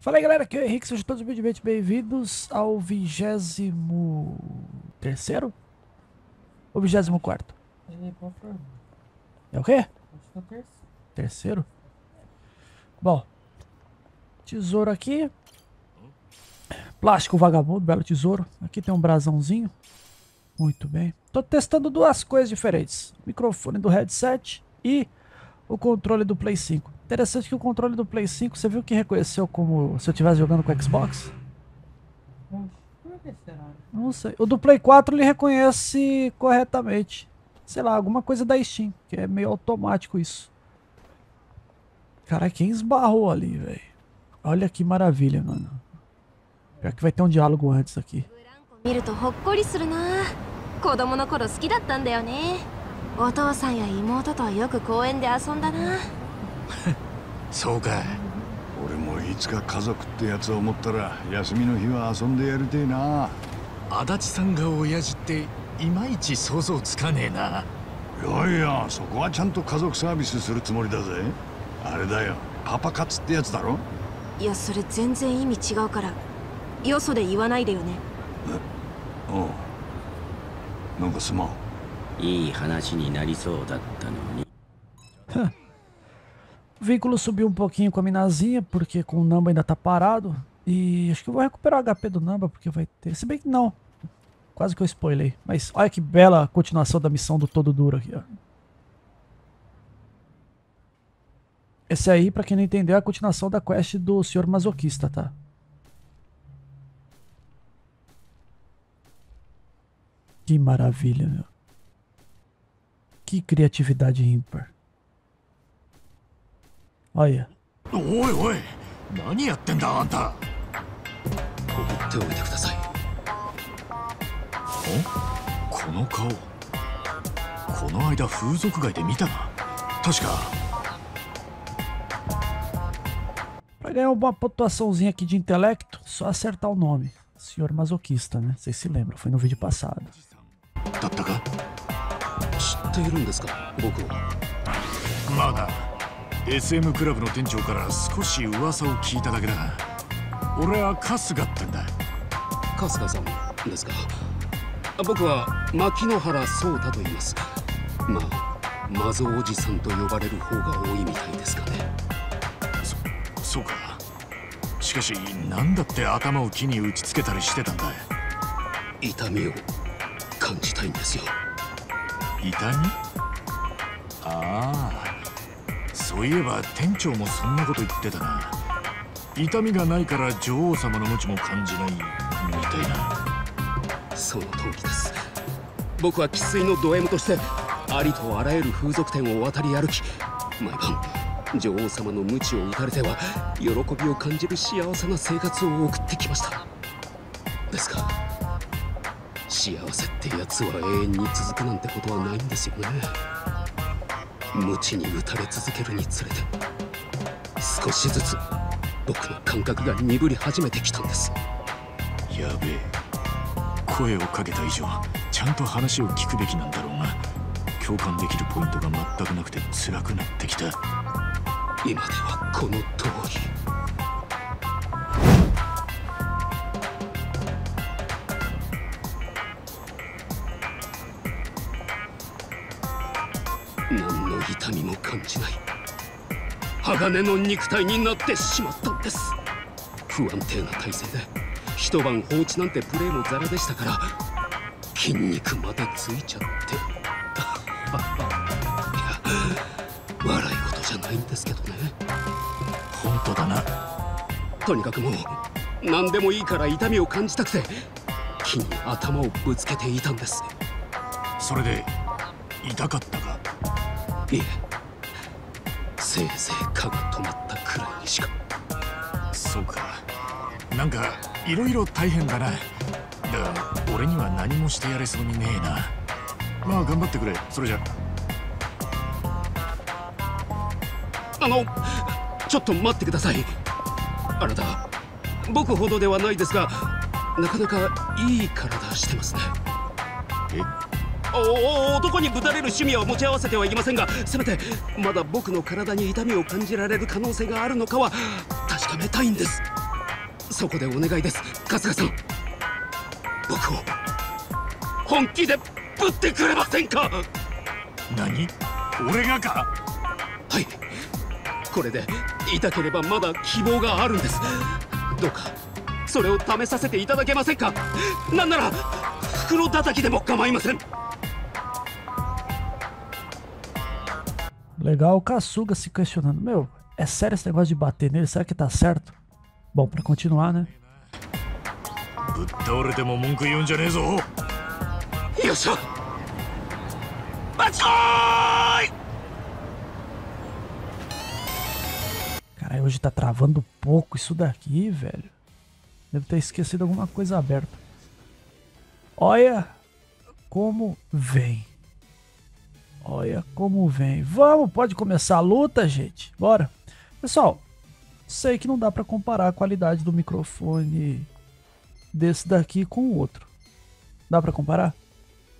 Fala aí galera, aqui é o Henrique, sejam todos muito bem-vindos ao vigésimo terceiro? Ou vigésimo quarto? É o quê? Acho que é o terceiro. Terceiro? Bom, tesouro aqui. Plástico vagabundo, belo tesouro. Aqui tem um brasãozinho. Muito bem. Tô testando duas coisas diferentes. O microfone do headset e o controle do Play 5. Interessante que o controle do Play 5, você viu que reconheceu como se eu estivesse jogando com o Xbox? Oxe, por que será? Não sei. O do Play 4 ele reconhece corretamente. Sei lá, alguma coisa da Steam, que é meio automático isso. Cara, quem esbarrou ali, velho? Olha que maravilha, mano. Pior que vai ter um diálogo antes aqui. ブランコ見るとほっこりするな子供の頃好きだったんだよねお父さんや妹とよく公園で遊んだな そうか。俺もいつか家族ってやつを持ったら休みの日は遊んでやりてえな。足立さんが親父っていまいち想像つかねえな。いやいやそこはちゃんと家族サービスするつもりだぜ。あれだよ。パパ活ってやつだろ？いやそれ全然意味違うから。よそで言わないでよね。おう。なんかすまん。いい話になりそうだったのに O veículo subiu um pouquinho com a minazinha, porque com o Namba ainda tá parado. E acho que eu vou recuperar o HP do Namba, porque vai ter. Se bem que não. Quase que eu spoilei. Mas olha que bela continuação da missão do Todo Duro aqui, ó. Esse aí, pra quem não entendeu, é a continuação da quest do Senhor Masoquista, tá? Que maravilha, meu. Que criatividade ímpar. Olha. おいおい何やってんだあんた放っておいてくださいこの顔この間風俗街で見たな確か Pra ganhar uma pontuaçãozinha aqui de intelecto, só acertar o nome. Senhor Masoquista, né? Vocês se lembram, foi no vídeo passado. だったか知ってい SM クラブの店長から少し噂を聞いただけだが俺は春日ってんだ。春日さんですか？僕は牧野原壮太と言いますまあマゾおじさんと呼ばれる方が多いみたいですかね。そうか。しかし何だって頭を木に打ちつけたりしてたんだ。痛みを感じたいんですよ。痛み？ああそういえば店長もそんなこと言ってたな。痛みがないから女王様の無知も感じないみたいな。その通りです。僕は生粋のド M としてありとあらゆる風俗店を渡り歩き毎晩女王様の無知を打たれては喜びを感じる幸せな生活を送ってきました。ですが幸せってやつは永遠に続くなんてことはないんですよね。無知に打たれ続けるにつれて少しずつ僕の感覚が鈍り始めてきたんです。やべえ。声をかけた以上ちゃんと話を聞くべきなんだろうが共感できるポイントが全くなくて辛くなってきた。今ではこの通り鋼の肉体になってしまったんです。不安定な体勢で一晩放置なんてプレーもザラでしたから筋肉までついちゃって。いや笑い事じゃないんですけどね。本当だな。とにかくもう何でもいいから痛みを感じたくて木に頭をぶつけていたんです。それで痛かったか？いえせいぜい蚊が止まったくらいにしか。そうか。なんかいろいろ大変だな。だが俺には何もしてやれそうにねえな。まあ頑張ってくれ。それじゃ。あのちょっと待ってください。あなた僕ほどではないですがなかなかいい体してますね。男にぶたれる趣味は持ち合わせてはいけませんがせめてまだ僕の体に痛みを感じられる可能性があるのかは確かめたいんです。そこでお願いです。春日さん。僕を本気でぶってくれませんか？何？俺がか？はい。これで痛ければまだ希望があるんです。どうかそれを試させていただけませんか？なんなら袋叩きでも構いません Legal, o Kasuga se questionando. Meu, é sério esse negócio de bater nele? Será que tá certo? Bom, pra continuar, né? Caralho, hoje tá travando pouco isso daqui, velho. Deve ter esquecido alguma coisa aberta. Olha como vem. Olha como vem. Vamos, pode começar a luta, gente. Bora. Pessoal, sei que não dá pra comparar a qualidade do microfone desse daqui com o outro. Dá pra comparar?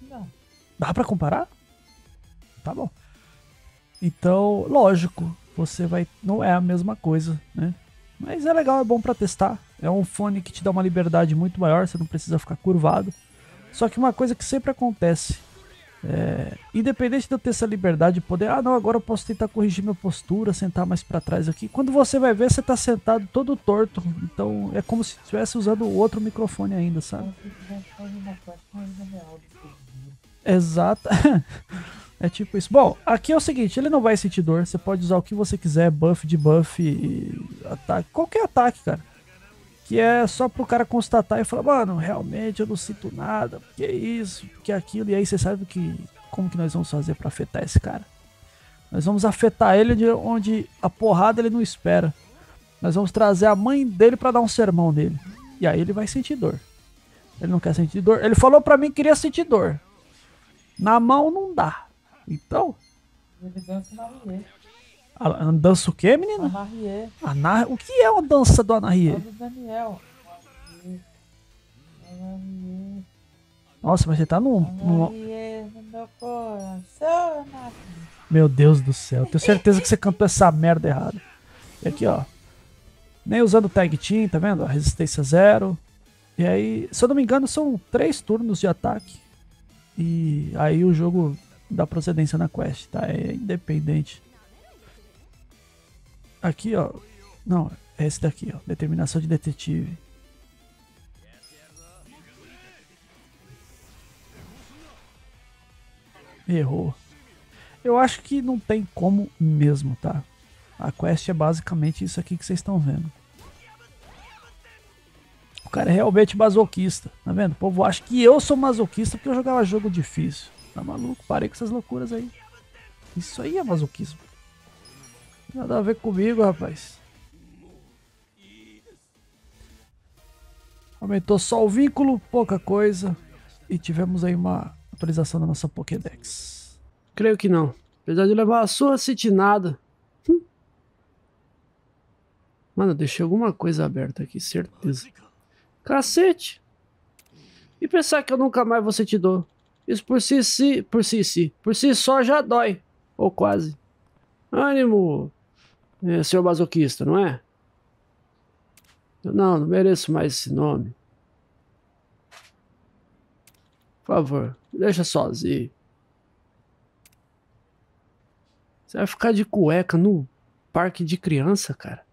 Não. Dá pra comparar? Tá bom. Então, lógico, você vai. Não é a mesma coisa, né? Mas é legal, é bom pra testar. É um fone que te dá uma liberdade muito maior, você não precisa ficar curvado. Só que uma coisa que sempre acontece. É, independente de eu ter essa liberdade de poder, ah não, agora eu posso tentar corrigir minha postura, sentar mais pra trás aqui. Quando você vai ver, você tá sentado todo torto. Então é como se estivesse usando outro microfone ainda, sabe? Exato. é tipo isso. Bom, aqui é o seguinte, ele não vai sentir dor. Você pode usar o que você quiser, buff de buff, ataque, qualquer ataque, cara. Que é só pro cara constatar e falar, mano, realmente eu não sinto nada, que isso, que aquilo. E aí você sabe que como que nós vamos fazer pra afetar esse cara? Nós vamos afetar ele de onde a porrada ele não espera. Nós vamos trazer a mãe dele pra dar um sermão nele. E aí ele vai sentir dor. Ele não quer sentir dor. Ele falou pra mim que queria sentir dor. Na mão não dá. Então, a, dança o quê, menina? Na Rie. Ana, o que é uma dança do É Anarie? do Daniel. Anarie. Anarie. Nossa, mas você tá num, num- Anarie no meu coração. Anarie. Meu Deus do céu. Tenho certeza que você cantou essa merda errada. E aqui, ó. Nem usando tag team, tá vendo? Resistência zero. E aí, se eu não me engano, são três turnos de ataque. E aí o jogo dá procedência na quest, tá? É independente. Aqui, ó. Não, é esse daqui, ó. Determinação de detetive. Errou. Eu acho que não tem como mesmo, tá? A quest é basicamente isso aqui que vocês estão vendo. O cara é realmente masoquista, tá vendo? O povo acha que eu sou masoquista porque eu jogava jogo difícil. Tá maluco? Parei com essas loucuras aí. Isso aí é masoquismo. Nada a ver comigo, rapaz. Aumentou só o vínculo, pouca coisa. E tivemos aí uma atualização da nossa Pokédex. Creio que não. Apesar de levar a sua citinada. Hum. Mano, deixei alguma coisa aberta aqui, certeza. Cacete! E pensar que eu nunca mais vou te dou. Isso por si, si, por si, si, por si só já dói. Ou quase. Ânimo, é, senhor masoquista, não é? Eu não, não mereço mais esse nome. Por favor, me deixa sozinho. Você vai ficar de cueca no parque de criança, cara?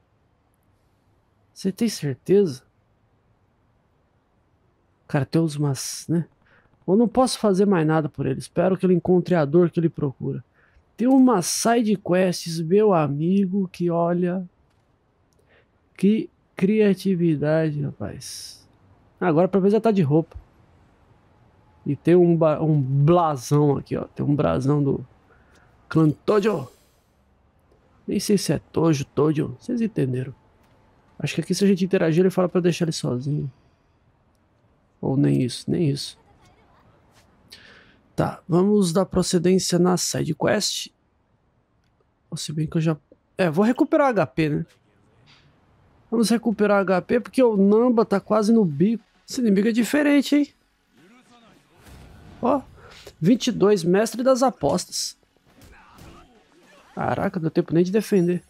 Você tem certeza? Cara, tem uns mas, né? Eu não posso fazer mais nada por ele. Espero que ele encontre a dor que ele procura. Tem umas side quests, meu amigo, que olha. Que criatividade, rapaz. Agora pra ver já tá de roupa. E tem um, um blasão aqui, ó. Tem um brasão do clã Tojo. Nem sei se é Tojo, Tojo. Vocês entenderam. Acho que aqui se a gente interagir ele fala pra deixar ele sozinho. Ou nem isso, nem isso. Tá, vamos dar procedência na side quest. Se bem que eu já. É, vou recuperar HP, né? Vamos recuperar HP porque o Namba tá quase no bico. Esse inimigo é diferente, hein? Ó, 22, mestre das apostas. Caraca, deu tempo nem de defender.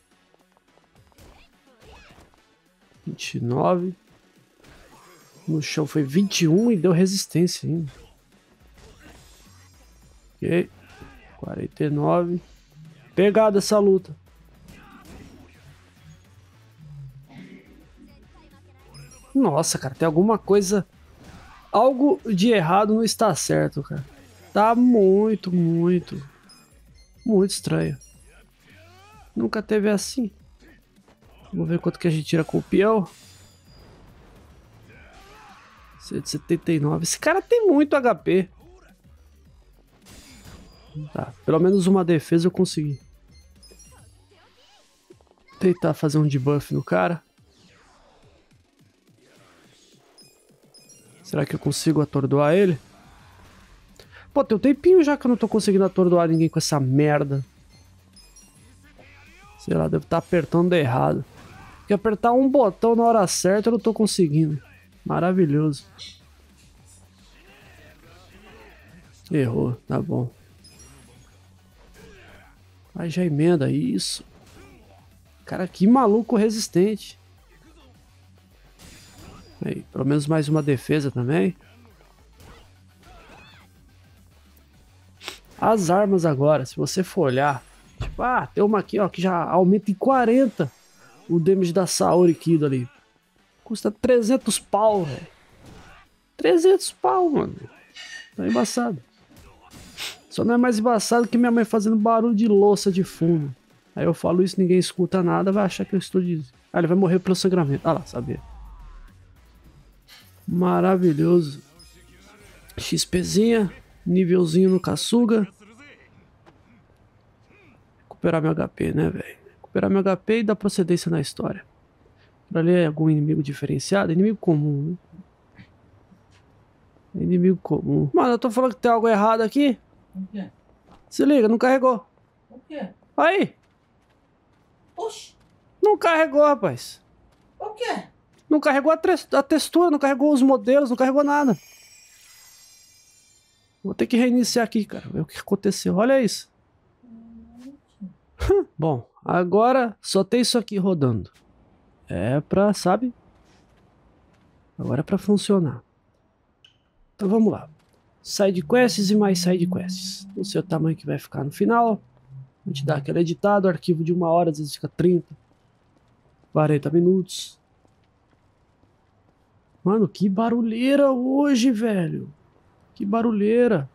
29. No chão foi 21 e deu resistência ainda. Ok. 49. Pegada essa luta. Nossa, cara, tem alguma coisa. Algo de errado não está certo, cara. Tá muito, muito. Muito estranho. Nunca teve assim. Vamos ver quanto que a gente tira com o peão. 179. Esse cara tem muito HP. Tá, pelo menos uma defesa eu consegui. Tentar fazer um debuff no cara. Será que eu consigo atordoar ele? Pô, tem um tempinho já que eu não tô conseguindo atordoar ninguém com essa merda. Sei lá, deve estar tá apertando errado. Porque apertar um botão na hora certa eu não tô conseguindo. Maravilhoso. Errou, tá bom. Aí já emenda isso. Cara, que maluco resistente. Aí, pelo menos mais uma defesa também. As armas agora, se você for olhar. Tipo, ah, tem uma aqui ó, que já aumenta em 40 o damage da Saori Kido ali. Custa 300 pau, velho. 300 pau, mano. Tá embaçado. Só não é mais embaçado que minha mãe fazendo barulho de louça de fundo. Aí eu falo isso, ninguém escuta nada, vai achar que eu estou dizendo. Ah, ele vai morrer pelo sangramento. Ah lá, sabia. Maravilhoso. XPzinha, nívelzinho no Kasuga. Recuperar meu HP, né, velho? Recuperar meu HP e dar procedência na história. Pra ler algum inimigo diferenciado, inimigo comum, né? Inimigo comum. Mano, eu tô falando que tem algo errado aqui. Se liga, não carregou. O quê? Aí, Oxi! não carregou, rapaz. O quê? Não carregou a, a textura, não carregou os modelos, não carregou nada. Vou ter que reiniciar aqui, cara. Ver o que aconteceu. Olha isso. Bom, agora só tem isso aqui rodando. É pra, sabe? Agora é pra funcionar. Então vamos lá. Side quests e mais side quests. O seu tamanho que vai ficar no final. A gente dá aquele editado, arquivo de uma hora, às vezes fica 30, 40 minutos. Mano, que barulheira hoje, velho. Que barulheira.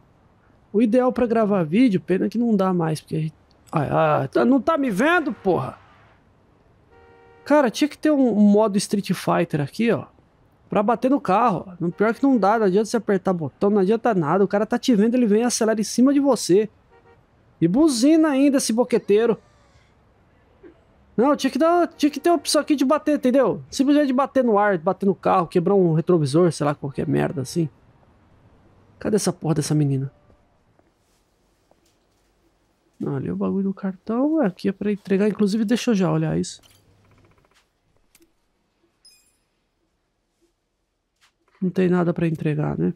O ideal pra gravar vídeo, pena que não dá mais, porque. Ai, ai, tá- não tá me vendo, porra? Cara, tinha que ter um, um modo Street Fighter aqui, ó. Pra bater no carro. No pior que não dá, não adianta você apertar botão, não adianta nada. O cara tá te vendo, ele vem e acelera em cima de você. E buzina ainda esse boqueteiro. Não, tinha que, dar, tinha que ter a opção aqui de bater, entendeu? Simplesmente de bater no ar, bater no carro, quebrar um retrovisor, sei lá, qualquer merda assim. Cadê essa porra dessa menina? Não, ali é o bagulho do cartão. é, Aqui é pra entregar. Inclusive, deixa eu já olhar isso. Não tem nada pra entregar, né?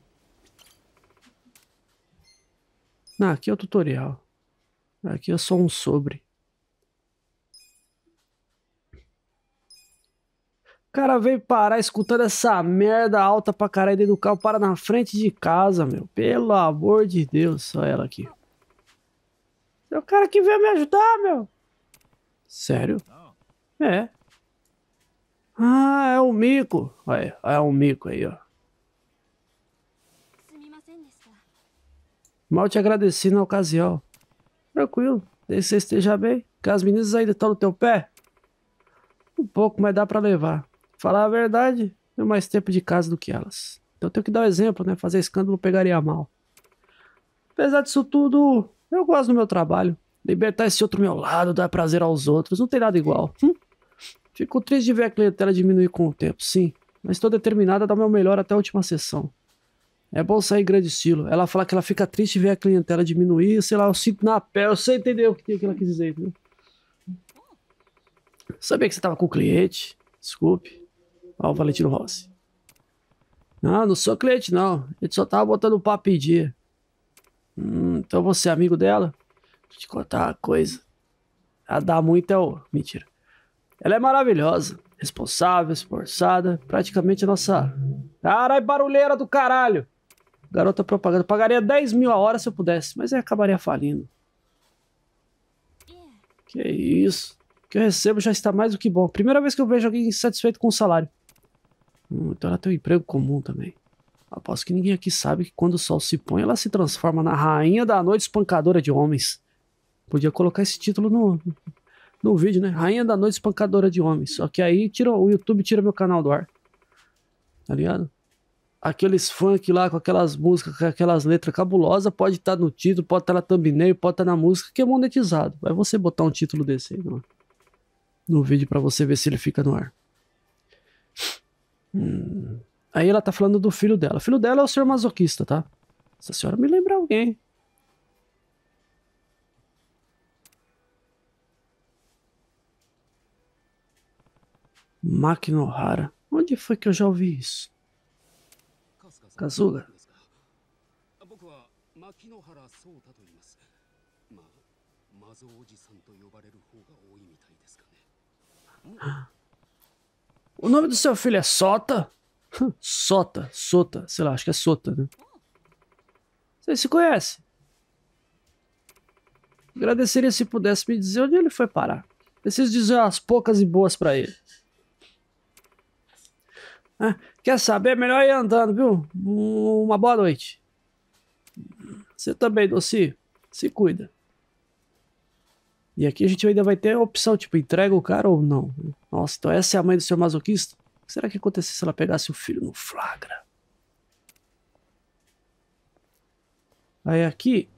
Não, aqui é o tutorial. Aqui é só um sobre. O cara veio parar escutando essa merda alta pra caralho dentro do carro, para na frente de casa, meu. Pelo amor de Deus, só ela aqui. É o cara que veio me ajudar, meu. Sério? É. Ah, é o mico. Olha, é um mico aí, ó. Mal te agradeci na ocasião. Tranquilo, desde que você esteja bem. Que as meninas ainda estão no teu pé? Um pouco, mas dá pra levar. Falar a verdade, tenho mais tempo de casa do que elas. Então eu tenho que dar o exemplo, né? Fazer escândalo pegaria mal. Apesar disso tudo, eu gosto do meu trabalho. Libertar esse outro meu lado, dar prazer aos outros, não tem nada igual. Hum? Fico triste de ver a clientela diminuir com o tempo, sim. Mas estou determinada a dar o meu melhor até a última sessão. É bom sair em grande estilo. Ela fala que ela fica triste ver a clientela diminuir, sei lá, eu sinto na pele, eu sei entender o que, que ela quis dizer, entendeu? Sabia que você tava com o cliente? Desculpe. Ó, o Valentino Rossi. Não, não sou cliente, não. Gente só tava botando papo dia. Hum, então você é amigo dela? Deixa eu te contar uma coisa. Ela dá muito é o... Mentira. Ela é maravilhosa, responsável, esforçada, praticamente a nossa... Caralho, barulheira do caralho. Garota propaganda. Pagaria 10 mil a hora se eu pudesse, mas aí acabaria falindo. Que isso. O que eu recebo já está mais do que bom. Primeira vez que eu vejo alguém insatisfeito com o salário. Hum, então ela tem um emprego comum também. Aposto que ninguém aqui sabe que quando o sol se põe, ela se transforma na rainha da noite espancadora de homens. Podia colocar esse título no, no vídeo, né? Rainha da noite espancadora de homens. Só que aí tira, o YouTube tira meu canal do ar. Tá ligado? Aqueles funk lá com aquelas músicas, com aquelas letras cabulosas, pode estar no título, pode estar na thumbnail, pode estar na música, que é monetizado. Vai você botar um título desse aí no, no vídeo pra você ver se ele fica no ar. Hum. Aí ela tá falando do filho dela. O filho dela é o senhor masoquista, tá? Essa senhora me lembra alguém. Makinohara. Onde foi que eu já ouvi isso? O nome do seu filho é Sota? Sota, Sota, sei lá, acho que é Sota, né? Você se conhece? Agradeceria se pudesse me dizer onde ele foi parar. Preciso dizer as poucas e boas para ele. Ah, quer saber? É melhor ir andando, viu? Um- Uma boa noite. Você também, Doci. Se cuida. E aqui a gente ainda vai ter a opção, tipo, entrega o cara ou não. Nossa, então essa é a mãe do seu masoquista? O que será que acontecesse se ela pegasse o filho no flagra? Aí aqui,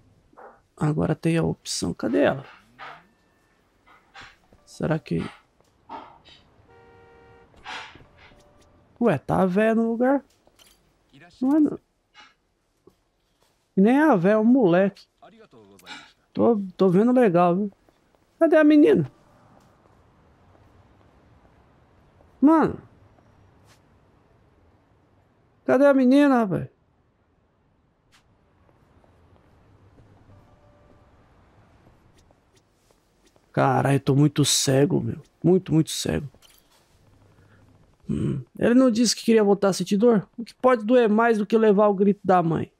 agora tem a opção. Cadê ela? Será que. Ué, tá a véia no lugar? Não é não. E nem a véia, é um moleque. Tô, tô vendo legal, viu? Cadê a menina? Mano. Cadê a menina, rapaz? Caralho, tô muito cego, meu. Muito, muito cego. Hum. Ele não disse que queria voltar a sentir dor? O que pode doer mais do que levar o grito da mãe?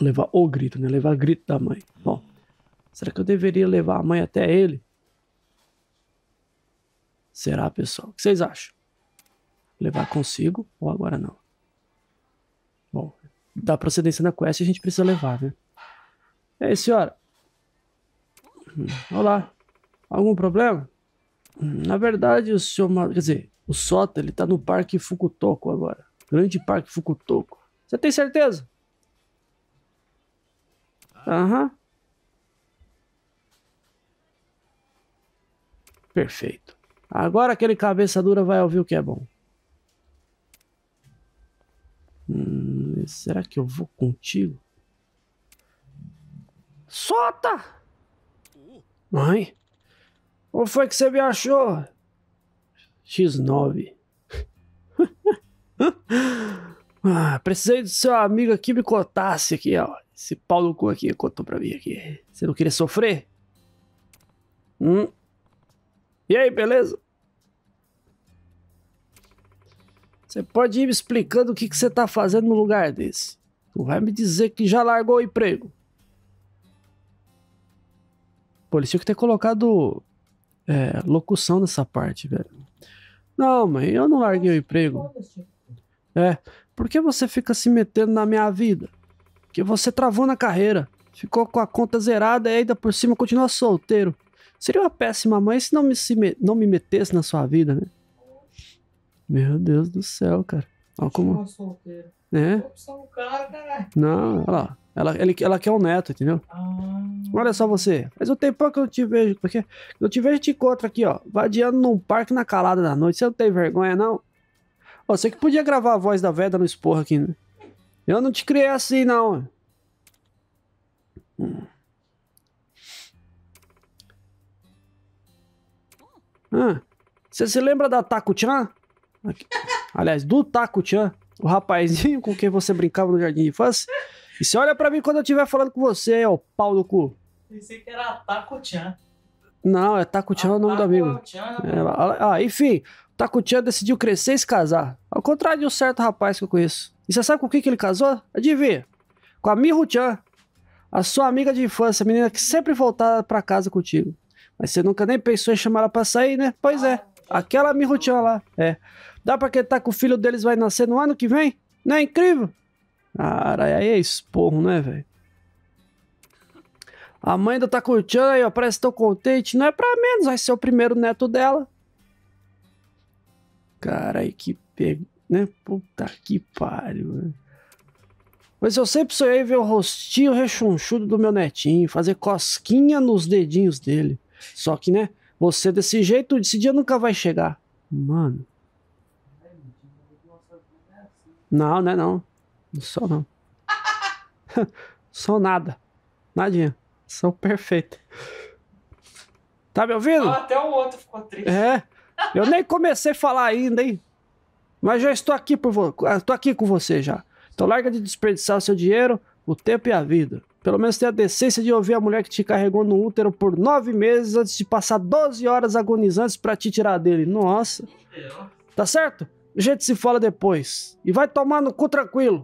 Levar o grito, né? Levar o grito da mãe. Bom, será que eu deveria levar a mãe até ele? Será, pessoal? O que vocês acham? Levar consigo ou agora não? Bom, da procedência da quest a gente precisa levar, né? Ei, senhora. Hum, Olá. Algum problema? Na verdade, o senhor... Quer dizer, o Sota, ele tá no Parque Fukutoko agora. Grande Parque Fukutoko. Você tem certeza? Aham. Perfeito. Agora aquele cabeça dura vai ouvir o que é bom. Hum, será que eu vou contigo? Solta! Mãe? Como foi que você me achou? X9. ah, precisei do seu amigo aqui me contasse aqui, ó. Esse pau no cu aqui contou pra mim aqui. Você não queria sofrer? Hum? E aí, beleza? Você pode ir me explicando o que, que você tá fazendo no lugar desse. Não vai me dizer que já largou o emprego. Pô, eles tinham que ter colocado é, locução nessa parte, velho. Não, mãe, eu não larguei o emprego. É, por que você fica se metendo na minha vida? Que você travou na carreira, ficou com a conta zerada e ainda por cima continua solteiro. Seria uma péssima mãe se não me, se me- não me metesse na sua vida, né? Meu Deus do céu, cara. Olha como. É? Caralho. Não, olha lá. Ela, ele, ela quer um neto, entendeu? Ah, Olha só você. Faz um tempão que eu te vejo. Porque eu te vejo te encontro aqui, ó. Vadiando num parque na calada da noite. Você não tem vergonha, não? Você que podia gravar a voz da Veda no esporro aqui, né? Eu não te criei assim, não. Hum. Ah, você se lembra da Taku-chan? Aqui. Aliás, do Taku-chan, o rapazinho com quem você brincava no jardim de infância? E você olha pra mim quando eu estiver falando com você, ó, pau do cu. pensei que era Taco-chan. Não, é Taku-chan é o nome do amigo. Taco-chan, É, ah, enfim, Takuchan decidiu crescer e se casar. Ao contrário de um certo rapaz que eu conheço. E você sabe com quem que ele casou? Adivinha? Com a Miho-chan. A sua amiga de infância, a menina que sempre voltava pra casa contigo. Mas você nunca nem pensou em chamar ela pra sair, né? Pois é. Aquela Miho-chan lá. É. Dá pra acreditar que o filho deles vai nascer no ano que vem? Não é incrível? Cara, aí é esporro, né, velho? A mãe do Takuchan aí, ó, parece tão contente. Não é pra menos, vai ser o primeiro neto dela. Cara, aí que pega, né? Puta que pariu, né? Mas eu sempre sonhei ver o rostinho rechonchudo do meu netinho, fazer cosquinha nos dedinhos dele. Só que, né? Você desse jeito, esse dia nunca vai chegar. Mano. Não, não é não. Não sou não. sou nada. Nadinha. Sou perfeito. Tá me ouvindo? Ah, até o outro ficou triste. É. Eu nem comecei a falar ainda, hein? Mas já estou aqui por vo... estou aqui com você já. Então larga de desperdiçar o seu dinheiro, o tempo e a vida. Pelo menos tenha a decência de ouvir a mulher que te carregou no útero por nove meses antes de passar 12 horas agonizantes pra te tirar dele. Nossa. Tá certo? A gente se fala depois. E vai tomar no cu tranquilo.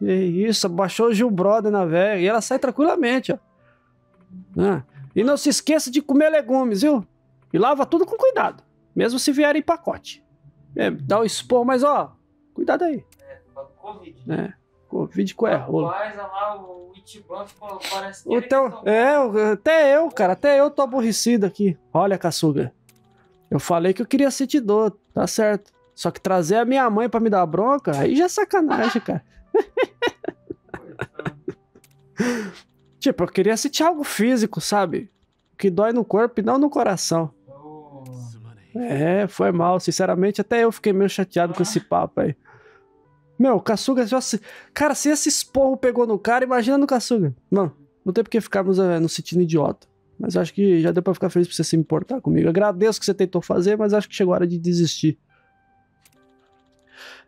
E isso, baixou o Gil Brother na velha. E ela sai tranquilamente, ó. Ah, E não se esqueça de comer legumes, viu? E lava tudo com cuidado. Mesmo se vier em pacote. É, dá o expor, mas ó, cuidado aí. Do Covid. né? Covid com é rolo. Rapaz, lá, o Itiban ficou, parece que O ele teu, que tomou. é, o- até eu, cara, até eu tô aborrecido aqui. Olha, Kaçuga. Eu falei que eu queria ser Tidô, tá certo. Só que trazer a minha mãe pra me dar bronca, aí já é sacanagem, cara. tipo, eu queria sentir algo físico, sabe? Que dói no corpo e não no coração. É, foi mal. Sinceramente, até eu fiquei meio chateado com esse papo aí. Meu, o Kasuga já se... Cara, se esse esporro pegou no cara, imagina no Kasuga. Mano, não tem porque ficarmos uh, nos sentindo idiota. Mas acho que já deu pra ficar feliz pra você se importar comigo. Agradeço que você tentou fazer, mas acho que chegou a hora de desistir.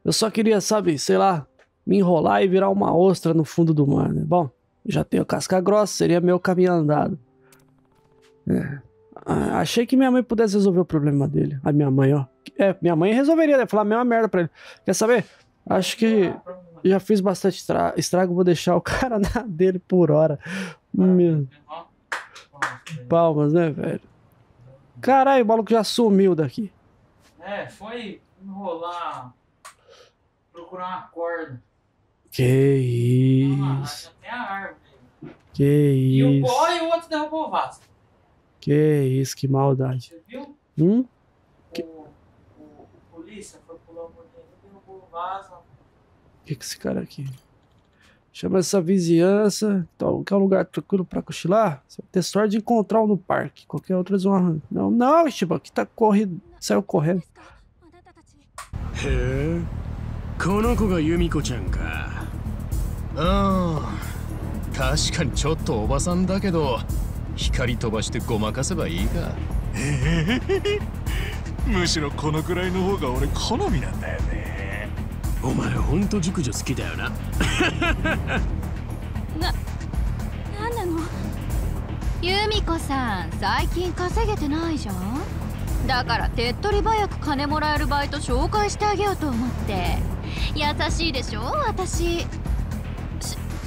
Eu só queria, sabe, sei lá, me enrolar e virar uma ostra no fundo do mar, né? Bom, já tenho casca grossa, seria meu caminho andado. É. Achei que minha mãe pudesse resolver o problema dele. A minha mãe, ó. É, minha mãe resolveria, né? Falar a mesma merda pra ele. Quer saber? Acho que já fiz bastante estra- estrago, vou deixar o cara na dele por hora. Meu, palmas, né, velho? Caralho, o maluco já sumiu daqui. É, foi enrolar, procurar uma corda. Que Ah, isso, já tem a árvore. que E o isso, pó e o outro derrubou o vaso. que isso, que maldade. Você viu? Hum? O, o, o polícia foi pular o morrinho, derrubou o vaso. O que que esse cara aqui? Chama essa vizinhança. Então, quer um lugar tranquilo pra cochilar? Você vai ter sorte de encontrar um no parque. Qualquer outro eles vão arrancar. Não, não, Estiba, aqui tá corrido. Saiu correndo. ですかあなたたちへえこの子が由美子ちゃんか うん。確かにちょっとおばさんだけど光飛ばしてごまかせばいいか。むしろこのくらいの方が俺好みなんだよね。お前ほんと熟女好きだよな。何なの？由美子さん最近稼げてないじゃん？だから手っ取り早く金もらえるバイト紹介してあげようと思って。優しいでしょ私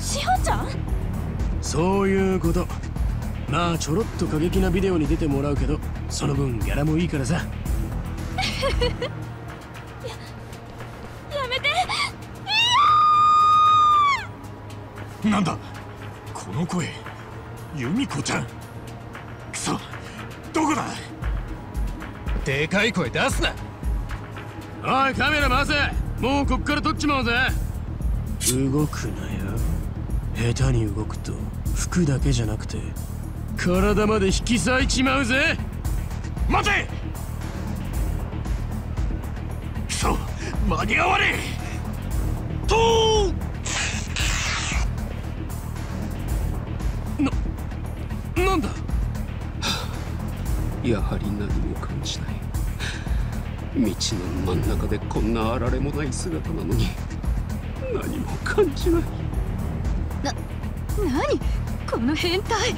ししほちゃん？そういうこと。まあちょろっと過激なビデオに出てもらうけどその分ギャラもいいからさ。やめて。なんだ？この声由美子ちゃん？くそどこだ？でかい声出すな。おいカメラ回せ。もうこっから撮っちまうぜ。動くなよ下手に動くと服だけじゃなくて体まで引き裂いちまうぜ。待て！くそ間に合わねえ。となんだ？やはり何も感じない。道の真ん中でこんなあられもない姿なのに何も感じない何？この変態。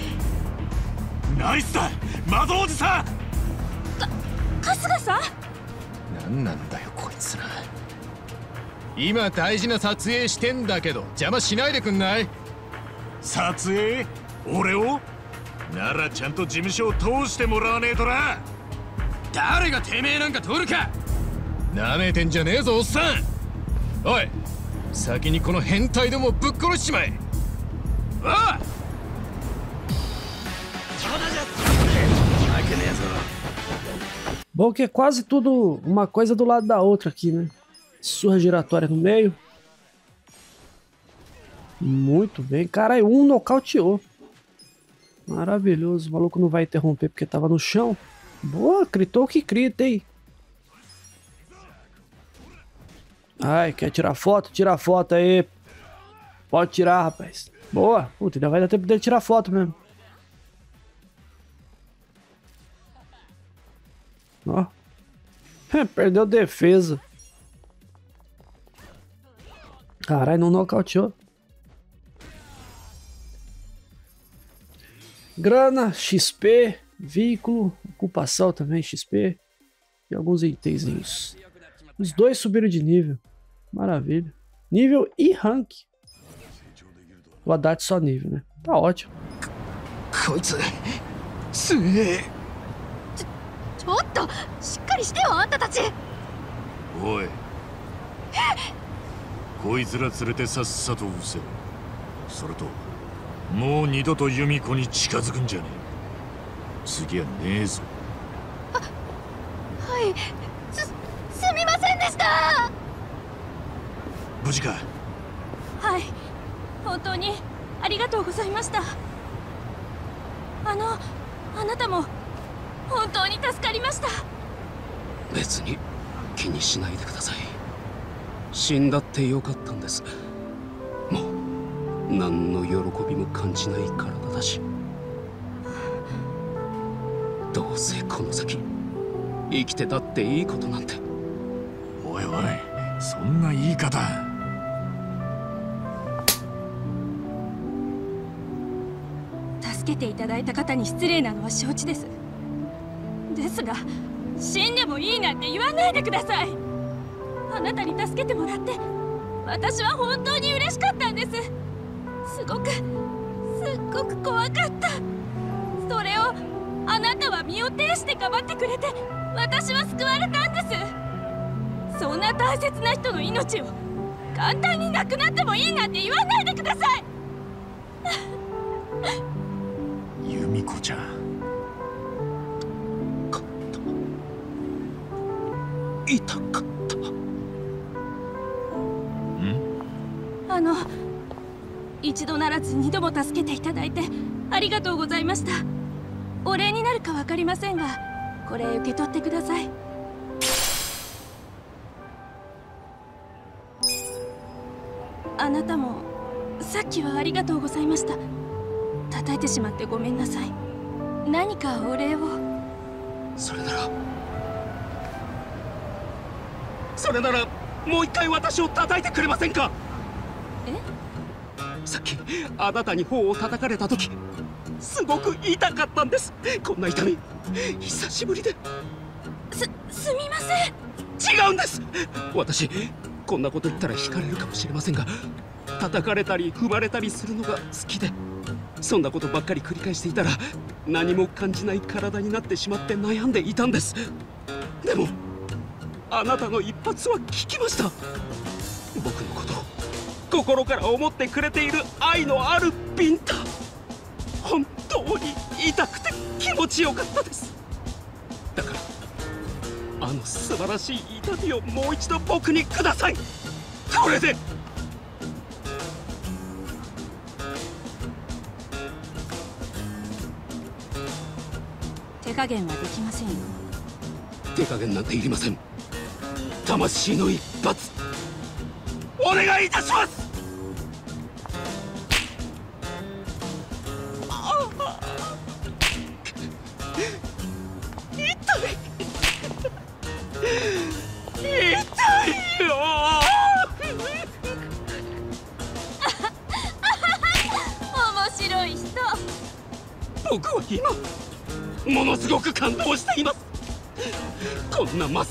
ナイスだ。魔導おじさん。春日さん？何なんだよこいつら。今大事な撮影してんだけど邪魔しないでくんない？撮影？俺を？ならちゃんと事務所を通してもらわねえとな。誰がてめえなんか撮るか。なめてんじゃねえぞおっさん。おい先にこの変態どもをぶっ殺しちまえ Bom que é quase tudo uma coisa do lado da outra aqui, né? Surra giratória no meio. Muito bem. Caralho, um nocauteou. Maravilhoso. O maluco não vai interromper porque tava no chão. Boa, critou que crita, hein? Ai, quer tirar foto? Tira foto aí. Pode tirar, rapaz. Boa. Puta, ainda vai dar tempo dele tirar foto mesmo. Ó. Perdeu defesa. Caralho, não nocauteou. Grana, XP, veículo, ocupação também, XP. E alguns itenzinhos. Os dois subiram de nível. Maravilha. Nível e rank. O Haddad só nível, né? Tá ótimo. こいつすげえちょっとしっかりしてよあんたたちおいこいつら連れてさっさと失せろそれともう二度と由美子に近づくんじゃねえ次はねえぞはいすすみませんでした無事かはい本当にありがとうございました。あのあなたも本当に助かりました。別に気にしないでください。死んだってよかったんです。もう何の喜びも感じない体だし。どうせこの先生きてたっていいことなんて。おいおいそんな言い方けていただいた方に失礼なのは承知です。ですが死んでもいいなんて言わないでください。あなたに助けてもらって私は本当に嬉しかったんです。すごくすっごく怖かった。それをあなたは身を挺してかばってくれて私は救われたんです。そんな大切な人の命を簡単になくなってもいいなんて言わないでください。子ちゃ。ん痛かった。ん？あの一度ならず二度も助けていただいてありがとうございました。お礼になるか分かりませんがこれ受け取ってください。あなたもさっきはありがとうございました。叩いてしまってごめんなさい。何かお礼を。それなら。それならもう一回私を叩いてくれませんか？え？さっきあなたに頬を叩かれた時すごく痛かったんです。こんな痛み。久しぶりで。すすみません。違うんです。私こんなこと言ったら惹かれるかもしれませんが叩かれたり踏まれたりするのが好きでそんなことばっかり繰り返していたら何も感じない体になってしまって悩んでいたんです。でもあなたの一発は聞きました。僕のこと心から思ってくれている愛のあるビンタ。本当に痛くて気持ちよかったです。だからあの素晴らしい痛みをもう一度僕にください。これで加減はできませんよ。手加減なんていりません。魂の一発。お願いいたします！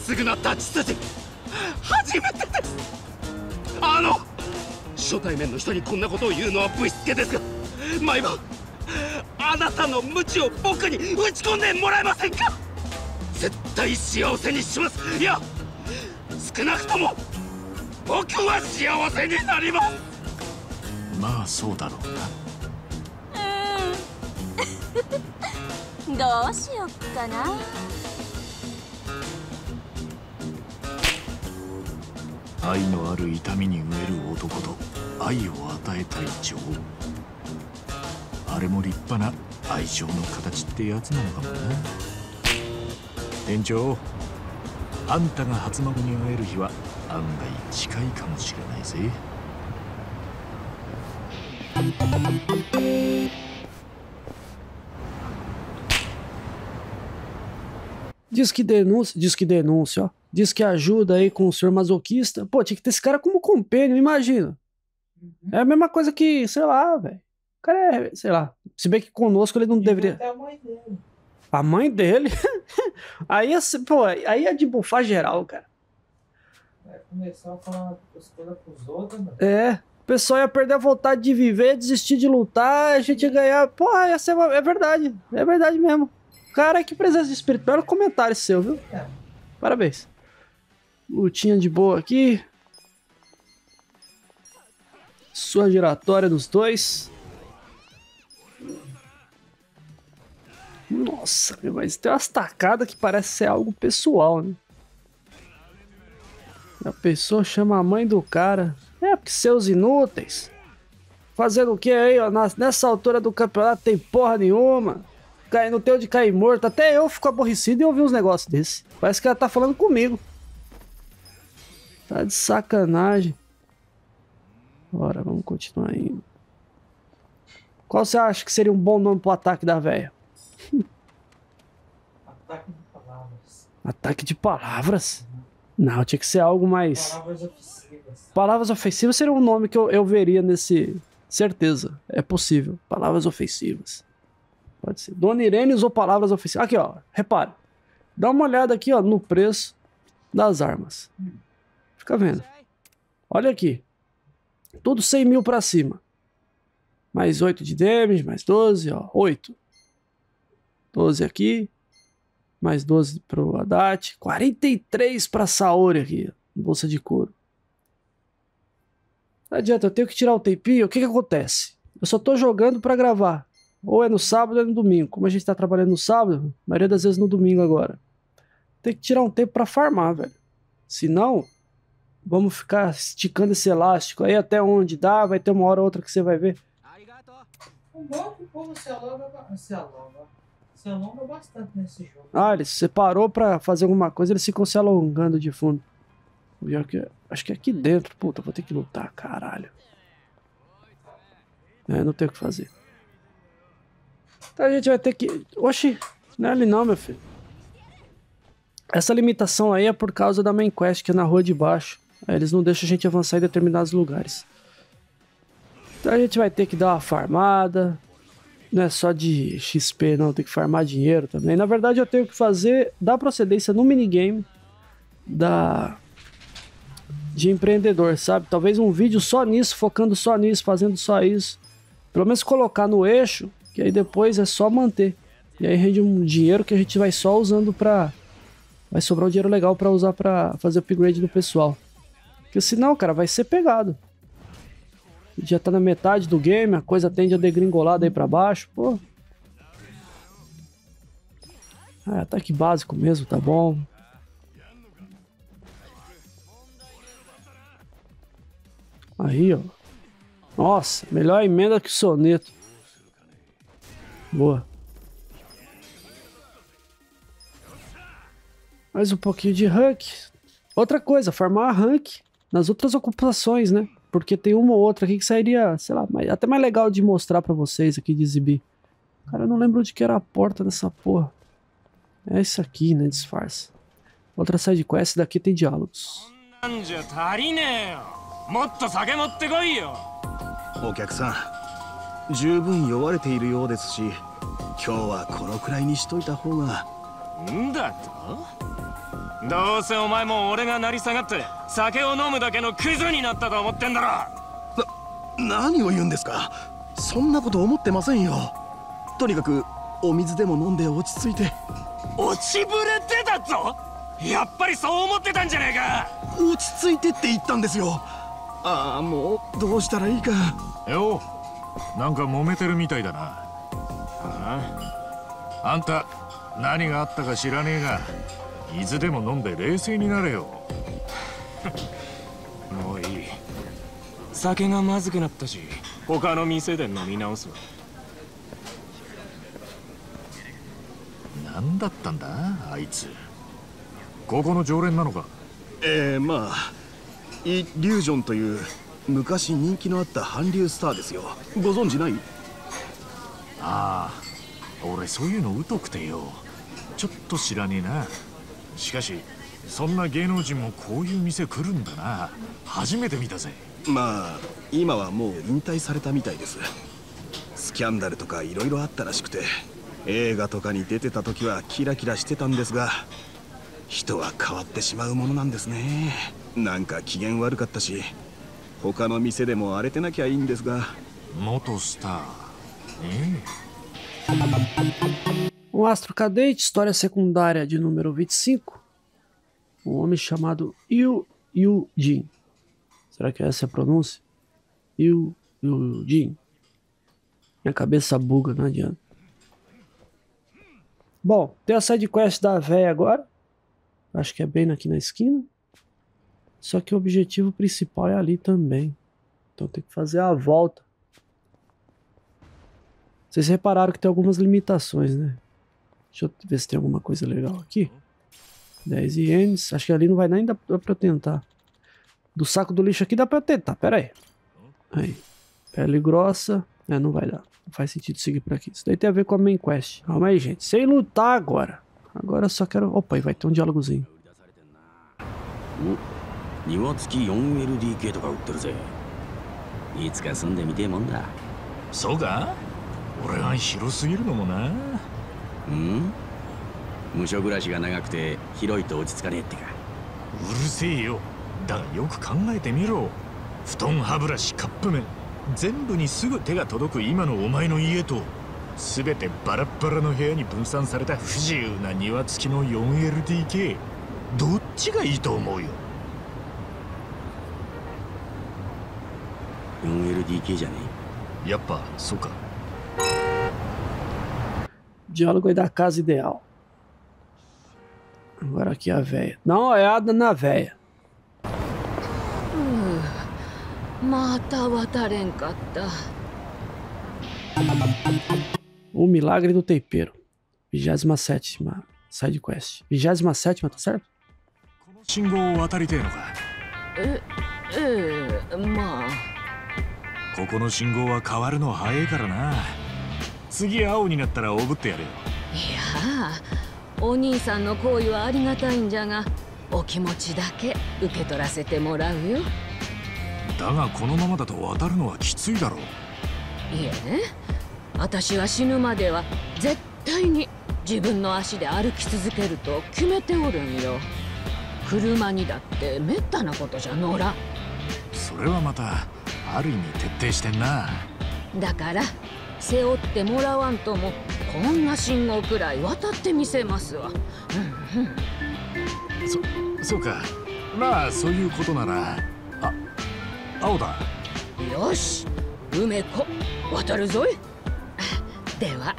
すぐな立ち筋初めてです。あの初対面の人にこんなことを言うのはぶしつけですが毎晩あなたの無知を僕に打ち込んでもらえませんか？絶対幸せにします。いや少なくとも僕は幸せになります。まあそうだろうな。うん。どうしよっかな。愛のある痛みに飢える男と愛を与えたい女王。あれも立派な愛情の形ってやつなのかもな。店長あんたが初孫に会える日は案外近いかもしれないぜ。Diz que denúncia, diz que denúncia, ó. Diz que ajuda aí com o senhor masoquista. Pô, tinha que ter esse cara como compênio, imagina. É a mesma coisa que, sei lá, velho. O cara é, sei lá. Se bem que conosco ele não deveria. Até a mãe dele. A mãe dele? aí, ser- pô, aí é de bufar geral, cara. Vai começar a falar as coisas pros outros, mano. É. O pessoal ia perder a vontade de viver, desistir de lutar, a gente ia ganhar. Porra, ia ser uma... é verdade. É verdade mesmo. Cara, que presença de espírito. Belo comentário seu, viu? É. Parabéns. Lutinha de boa aqui. Sua giratória dos dois. Nossa, mas tem umas tacadas que parece ser algo pessoal, né? A pessoa chama a mãe do cara. É, porque seus inúteis. Fazendo o que aí, ó? Nessa altura do campeonato tem porra nenhuma. Cai- Não tem onde cair morto. Até eu fico aborrecido em ouvir uns negócios desse. Parece que ela tá falando comigo. Tá de sacanagem. Bora, vamos continuar indo. Qual você acha que seria um bom nome pro ataque da véia? Ataque de palavras. Ataque de palavras? Não, tinha que ser algo mais. Palavras ofensivas. Palavras ofensivas seria um nome que eu, eu veria nesse. Certeza, é possível. Palavras ofensivas. Pode ser. Dona Irene usou palavras ofensivas. Aqui, ó, repare. Dá uma olhada aqui, ó, no preço das armas. Fica vendo. Olha aqui. Tudo 100 mil pra cima. Mais 8 de damage, mais 12, ó, 8. 12 aqui. Mais 12 pro Haddad. 43 pra Saori aqui, bolsa de couro. Não adianta, eu tenho que tirar o tempinho. O que que acontece? Eu só tô jogando pra gravar. Ou é no sábado ou é no domingo. Como a gente tá trabalhando no sábado, a maioria das vezes no domingo agora. Tem que tirar um tempo pra farmar, velho. Senão, vamos ficar esticando esse elástico aí até onde dá. Vai ter uma hora ou outra que você vai ver. O bom que o povo se alonga, se alonga, se alonga bastante nesse jogo. Ah, ele separou pra fazer alguma coisa, eles ficam se alongando de fundo. O pior que- Acho que é aqui dentro. Puta, vou ter que lutar, caralho. É, não tem o que fazer. Então a gente vai ter que. Oxi, não é ali não, meu filho. Essa limitação aí é por causa da main quest, que é na rua de baixo. Aí eles não deixam a gente avançar em determinados lugares. Então a gente vai ter que dar uma farmada. Não é só de XP, não. Tem que farmar dinheiro também. Na verdade, eu tenho que fazer dar procedência no minigame da de empreendedor, sabe? Talvez um vídeo só nisso, focando só nisso, fazendo só isso. Pelo menos colocar no eixo, que aí depois é só manter. E aí rende um dinheiro que a gente vai só usando pra. Vai sobrar um dinheiro legal pra usar pra fazer upgrade do pessoal. Porque senão, cara, vai ser pegado. Já tá na metade do game, a coisa tende a degringolar daí pra baixo, pô. Ah, ataque básico mesmo, tá bom. Aí, ó. Nossa, melhor emenda que soneto. Boa. Mais um pouquinho de rank. Outra coisa, farmar rank nas outras ocupações, né? Porque tem uma ou outra aqui que sairia, sei lá, mais- até mais legal de mostrar pra vocês aqui, de exibir. Cara, eu não lembro onde que era a porta dessa porra. É isso aqui, né? Disfarça. Outra side quest daqui tem diálogos. なんじゃ足りねえよもっと酒持ってこいよお客さん十分酔われているようですし今日はこのくらいにしといた方がんだと どうせお前も俺が成り下がって酒を飲むだけのクズになったと思ってんだろ。何を言うんですか？そんなこと思ってませんよ。とにかくお水でも飲んで落ち着いて。落ちぶれてたぞ。やっぱりそう思ってたんじゃねえか。落ち着いてって言ったんですよ。ああもうどうしたらいいか。よなんか揉めてるみたいだな。ああんた何があったか知らねえが水でも飲んで冷静になれよ。もういい。酒がまずくなったし。他の店で飲み直すわ。何だったんだあいつ。ここの常連なのか。ええまあイ・リュージョンという昔人気のあった韓流スターですよ。ご存知ない？ああ俺そういうの疎くてよ。ちょっと知らねえなしかしそんな芸能人もこういう店来るんだな。初めて見たぜ。まあ今はもう引退されたみたいです。スキャンダルとか色々あったらしくて映画とかに出てた時はキラキラしてたんですが人は変わってしまうものなんですね。なんか機嫌悪かったし他の店でも荒れてなきゃいいんですが。元スター。ね Um astro cadente, história secundária de número 25. Um homem chamado Yu Yu Jin. Será que essa é a pronúncia? Yu Yu Jin. Minha cabeça buga, não adianta. Bom, tem a side quest da véia agora. Acho que é bem aqui na esquina. Só que o objetivo principal é ali também. Então tem que fazer a volta. Vocês repararam que tem algumas limitações, né? Deixa eu ver se tem alguma coisa legal aqui. 10 ienes. Acho que ali não vai nem dar pra eu tentar. Do saco do lixo aqui dá pra eu tentar. Pera aí. Aí. Pele grossa. É, não vai dar. Não faz sentido seguir por aqui. Isso daí tem a ver com a main quest. Calma aí, gente. Sem lutar agora. Agora eu só quero... Opa, e vai ter um diálogozinho. 庭ん？無所暮らしが長くて広いと落ち着かねえってか。うるせえよ。だがよく考えてみろ。布団歯ブラシカップ麺。全部にすぐ手が届く今のお前の家と全てバラッバラの部屋に分散された不自由な庭付きの 4LDK どっちがいいと思うよ？4LDK じゃねやっぱそうか Diálogo aí da casa ideal. Agora aqui a véia. Dá uma olhada na véia. また渡れんかった O milagre do teipeiro. 27 side quest. 27 tá certo? この信号を渡りてえのかえええまあここの信号は変わるの早いからな 次青になったらおぶってやれよ。いやお兄さんの行為はありがたいんじゃがお気持ちだけ受け取らせてもらうよ。だがこのままだと渡るのはきついだろう。いえ。私は死ぬまでは絶対に自分の足で歩き続けると決めておるんよ。車にだってめったなことじゃ乗らん。それはまたある意味徹底してんな。だから背負ってもらわんともこんな信号くらい渡ってみせますわ。うんうん。そそうか。まあそういうことならあ青だ。よし。梅子渡るぞい。では。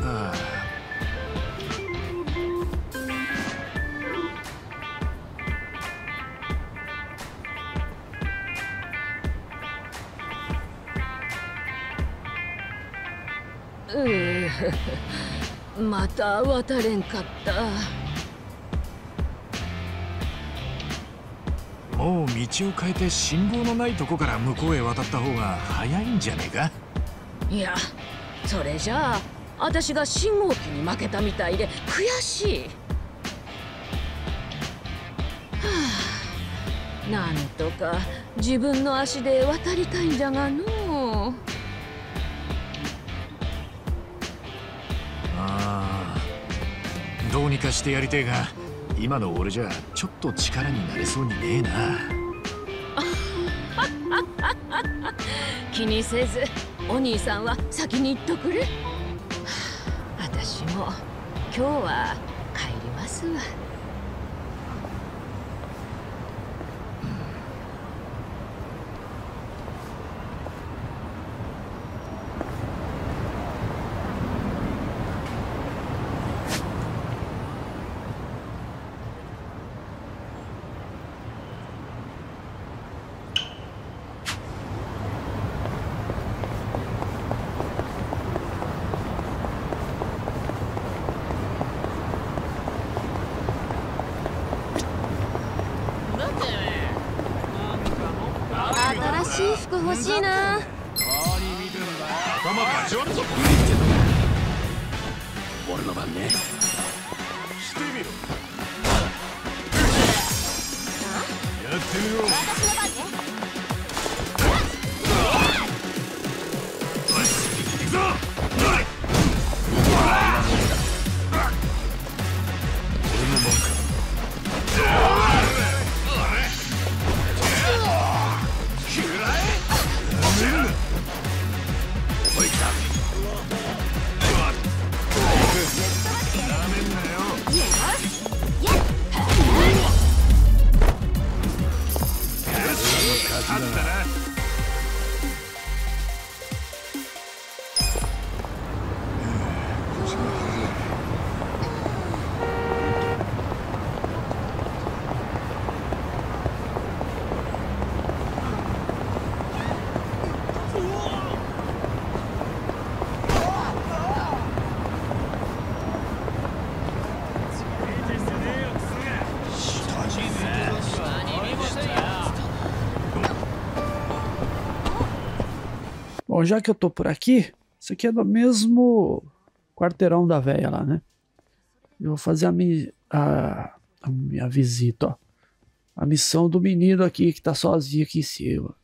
ああうう また渡れんかった。もう道を変えて信号のないとこから向こうへ渡った方が早いんじゃねえか？いやそれじゃあ私が信号機に負けたみたいで悔しい。はあなんとか自分の足で渡りたいんじゃがのにかしてやりてえが今の俺じゃちょっと力になれそうにねえな。気にせずお兄さんは先に行っとくれ。私も今日は帰りますわ。しい服欲しいな。頭かち割るぞ俺の番ね。してみろやってみろ。私の番ね Já que eu tô por aqui, isso aqui é do mesmo quarteirão da véia lá, né? Eu vou fazer a, mi a, a minha visita, ó. A missão do menino aqui que tá sozinho aqui em cima.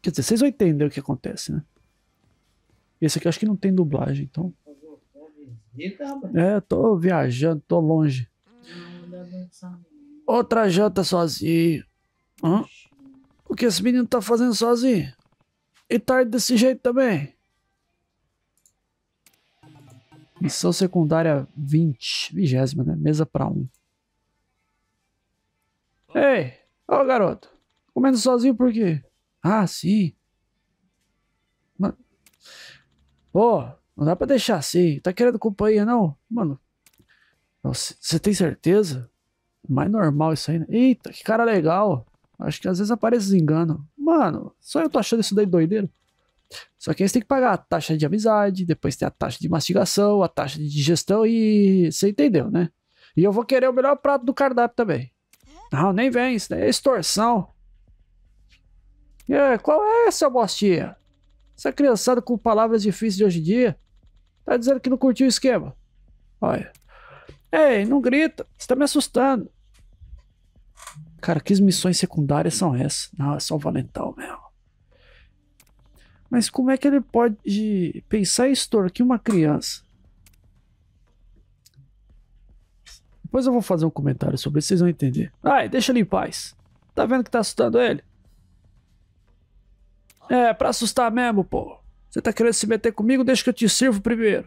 Quer dizer, vocês vão entender o que acontece, né? Esse aqui acho que não tem dublagem, então. É, tô viajando, tô longe. Outra janta sozinho. Hã? O que esse menino tá fazendo sozinho? E tarde desse jeito também? Missão secundária 20, vigésima, né? Mesa pra um. Ei, ô garoto, comendo sozinho por quê? Ah, sim. Mano, pô, não dá pra deixar assim. Tá querendo companhia, não? Mano, você tem certeza? Mais normal isso aí, né? Eita, que cara legal. Acho que às vezes aparece desengano. Mano, só eu tô achando isso daí doideiro. Só que aí você tem que pagar a taxa de amizade, depois tem a taxa de mastigação, a taxa de digestão e. Você entendeu, né? E eu vou querer o melhor prato do cardápio também. Não, nem vem, isso daí é extorsão. Qual é, seu bostinha? Essa criançada com palavras difíceis de hoje em dia. Tá dizendo que não curtiu o esquema. Olha. Ei, não grita, você tá me assustando. Cara, que missões secundárias são essas? Não, é só o Valentão mesmo. Mas como é que ele pode pensar em extorquir uma criança? Depois eu vou fazer um comentário sobre isso, vocês vão entender. Ai, deixa ele em paz. Tá vendo que tá assustando ele? É, pra assustar mesmo, pô. Você tá querendo se meter comigo? Deixa que eu te sirvo primeiro.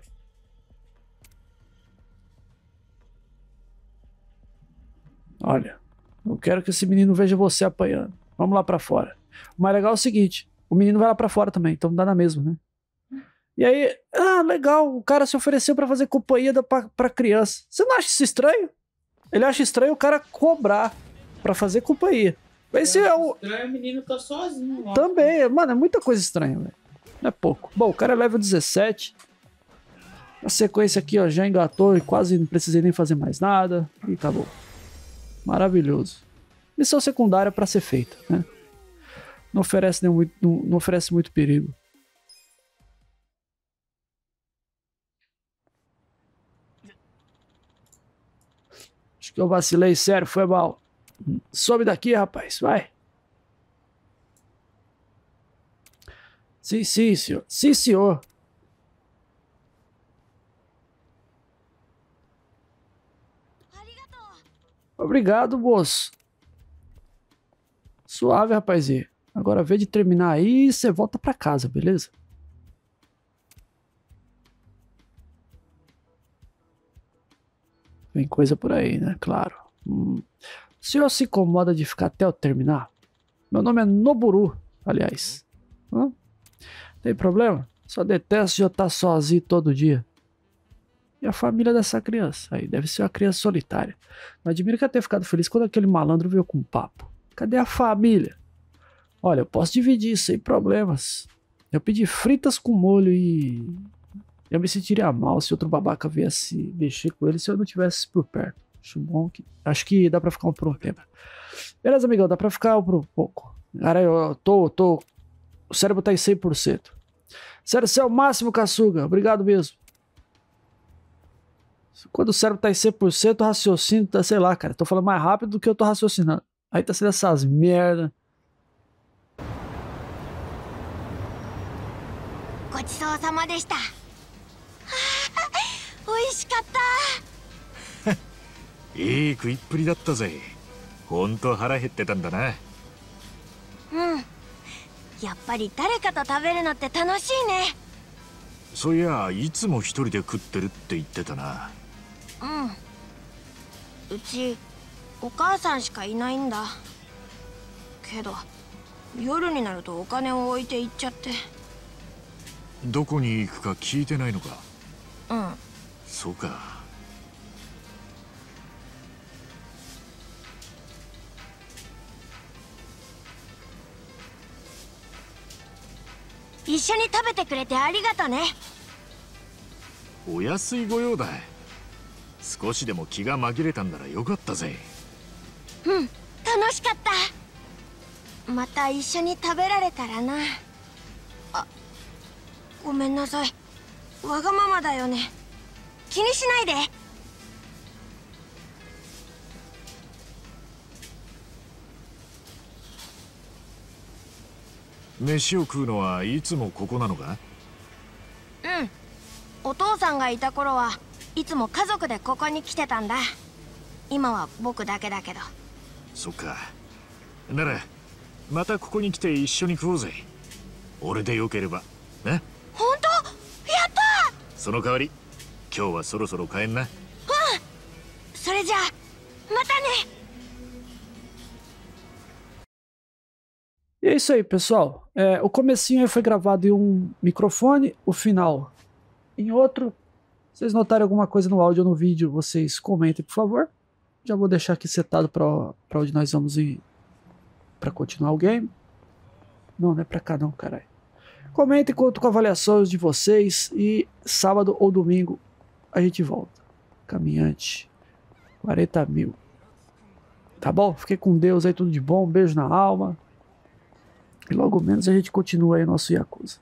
Olha, eu quero que esse menino veja você apanhando. Vamos lá pra fora. O mais legal é o seguinte: o menino vai lá pra fora também, então dá na mesma, né? E aí, ah, legal, o cara se ofereceu pra fazer companhia da, pra, pra criança. Você não acha isso estranho? Ele acha estranho o cara cobrar pra fazer companhia. Esse é o. Estranho, o menino tá sozinho lá. Também, mano, é muita coisa estranha, velho. Não é pouco. Bom, o cara é level 17. A sequência aqui, ó, já engatou e quase não precisei nem fazer mais nada. E acabou. Maravilhoso. Missão secundária pra ser feita, né? Não oferece, nenhum, não, não oferece muito perigo. Acho que eu vacilei, sério, foi mal. Sobe daqui, rapaz, vai. Sim, sim, senhor. Sim, senhor. Obrigado, moço. Suave, rapazinho. Agora, vê de terminar aí, você volta pra casa, beleza? Vem coisa por aí, né? Claro. Hum. O senhor se incomoda de ficar até eu terminar? Meu nome é Noburu, aliás. Hã? Tem problema? Só detesto já estar sozinho todo dia. E a família dessa criança? Aí deve ser uma criança solitária. Não admiro que eu tenha ficado feliz quando aquele malandro veio com um papo. Cadê a família? Olha, eu posso dividir sem problemas. Eu pedi fritas com molho e. Eu me sentiria mal se outro babaca viesse mexer com ele se eu não tivesse por perto. Acho bom que. Acho que dá pra ficar um por um tempo. Beleza, amigão, dá pra ficar um por um pouco. Cara, eu tô. tô... O cérebro tá em 100%. Sério, você é o máximo, Kaçuga. Obrigado mesmo. Quando o cérebro tá em 100%, o raciocínio tá, sei lá, cara. Tô falando mais rápido do que eu tô raciocinando. Aí tá sendo essas merda. ごちそうさまでした。美味しかった。いい食いっぷりだったぜほんと腹減ってたんだなうん。やっぱり誰かと食べるのって楽しいね。そういやいつも一人で食ってるって言ってたなうん。うちお母さんしかいないんだ。けど夜になるとお金を置いて行っちゃって。どこに行くか聞いてないのか？うん。そうか一緒に食べてくれてありがとね。お安いご用だ少しでも気が紛れたんならよかったぜうん。楽しかった。また一緒に食べられたらな。あ、ごめんなさい。わがままだよね。気にしないで。飯を食うのはいつもここなのか？うんお父さんがいた頃はいつも家族でここに来てたんだ。今は僕だけだけど。そっか。ならまたここに来て一緒に食おうぜ。俺でよければ。な？本当？やった！その代わり今日はそろそろ帰んな。それじゃあまたね。E é isso aí, pessoal. É, o comecinho foi gravado em um microfone, o final em outro. Se vocês notarem alguma coisa no áudio ou no vídeo, vocês comentem, por favor. Já vou deixar aqui setado para onde nós vamos ir para continuar o game. Não, não é para cá não, caralho. Comentem, conto com avaliações de vocês e sábado ou domingo a gente volta. Caminhante, 40 mil. Tá bom? Fiquei com Deus aí, tudo de bom. Um beijo na alma. E logo menos a gente continua aí nosso Yakuza.